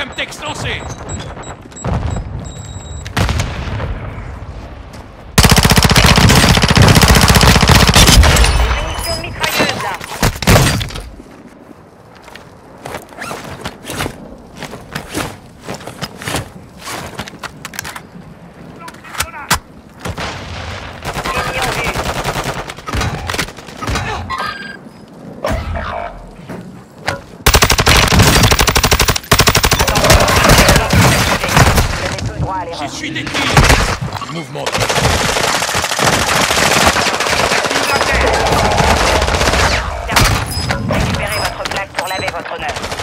Semtex lancé. suis des tirs. Mouvement. Récupérez votre plaque pour laver votre neuf.